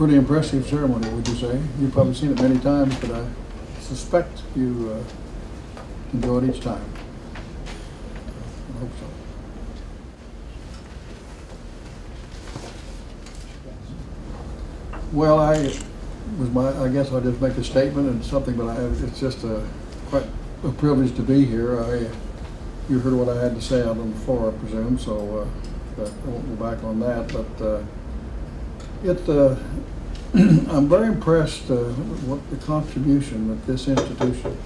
pretty impressive ceremony, would you say? You've probably seen it many times, but I suspect you uh, enjoy it each time. I hope so. Well, I was my, I guess I'll just make a statement and something, but I it's just a, quite a privilege to be here. I, you heard what I had to say out on the floor, I presume, so, uh, I won't go back on that, but, uh, it, uh, I'm very impressed, uh, what the contribution that this institution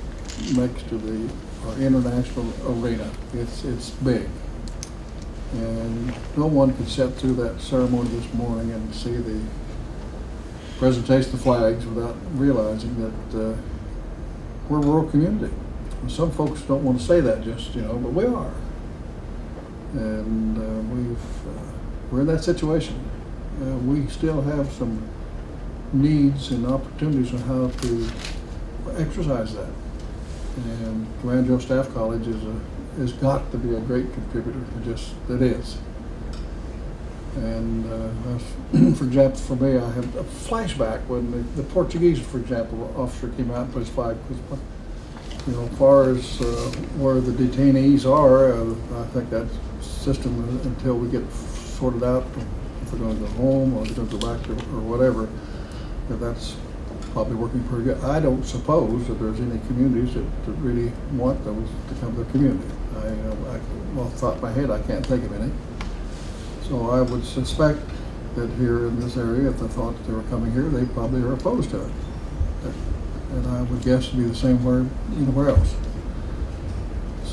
makes to the, our international arena. It's, it's big. And no one could sit through that ceremony this morning and see the presentation of flags without realizing that uh, we're a rural community. And some folks don't want to say that just, you know, but we are. And uh, we've, uh, we're in that situation. Uh, we still have some needs and opportunities on how to exercise that. And Command General Staff College is a, has got to be a great contributor, it just, it is. And uh, for example, for me, I have a flashback when the, the Portuguese, for example, officer came out and put his flag. You know, as far as uh, where the detainees are, uh, I think that system uh, until we get sorted out, if they're going to go home or they're going to go back to or whatever, that that's probably working pretty good. I don't suppose that there's any communities that, that really want those to come to the community. I, uh, I, off the top of my head, I can't think of any. So I would suspect that here in this area, if they thought that they were coming here, they probably are opposed to it. And I would guess it'd be the same where, anywhere else.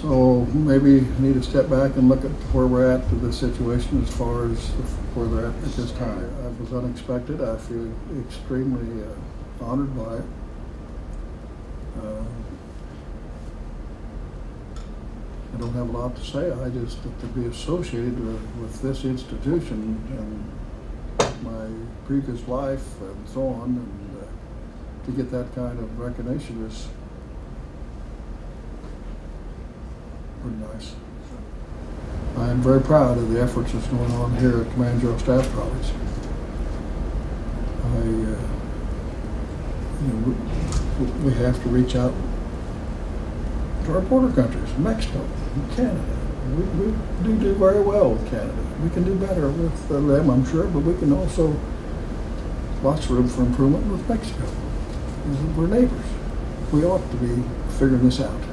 So maybe need to step back and look at where we're at to the situation as far as where they're at at this time. It was unexpected. I feel extremely uh, honored by it. Um, I don't have a lot to say. I just, that to be associated with, with this institution and my previous life and so on, and uh, to get that kind of recognition is pretty nice. I am very proud of the efforts that's going on here at Command General Staff College. I, uh, you know, we, have to reach out to our border countries, Mexico, and Canada. We, we do do very well with Canada. We can do better with them, I'm sure, but we can also, lots of room for improvement with Mexico. We're neighbors. We ought to be figuring this out.